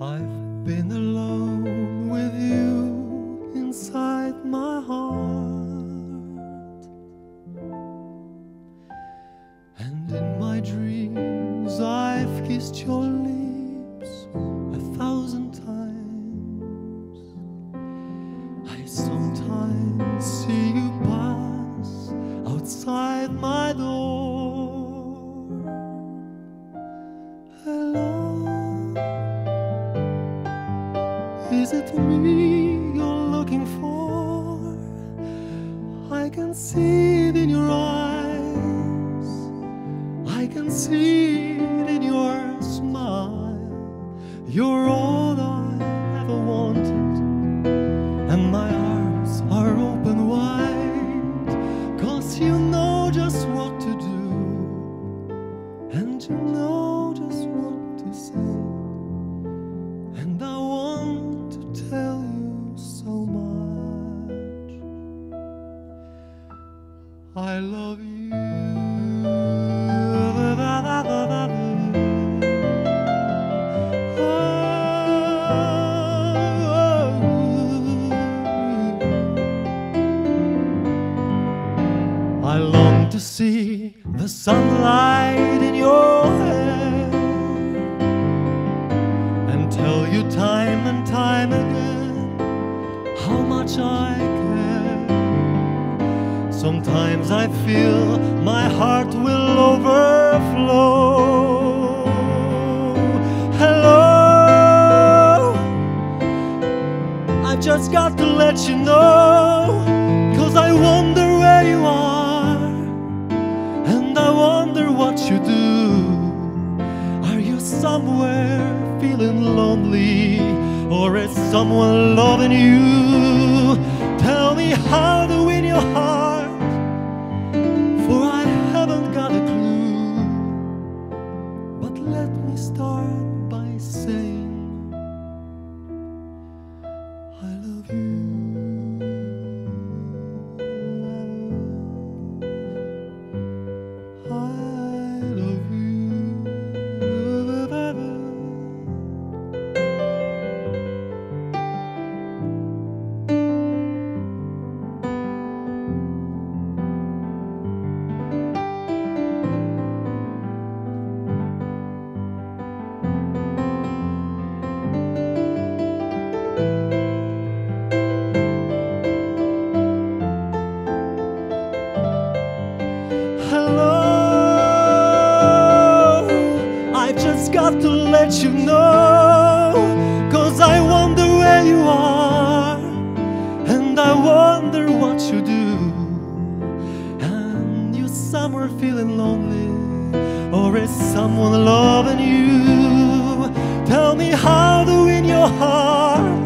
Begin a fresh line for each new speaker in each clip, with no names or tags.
I've been alone with you inside my heart. And in my dreams, I've kissed your Is it me you're looking for? I can see it in your eyes. I can see it in your smile. You're to see the sunlight in your hair and tell you time and time again how much I care. Sometimes I feel my heart will overflow. Hello, I just got to let you know, somewhere feeling lonely? Or is someone loving you? Tell me how to win your heart, Hello, I just got to let you know, cause I wonder where you are, and I wonder what you do. And you somewhere feeling lonely, or is someone loving you? Tell me how to win your heart,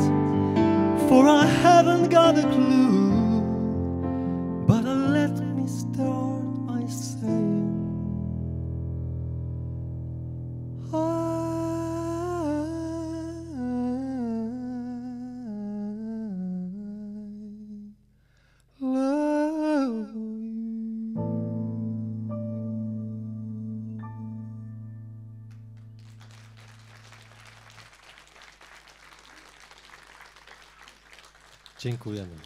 Dziękujemy.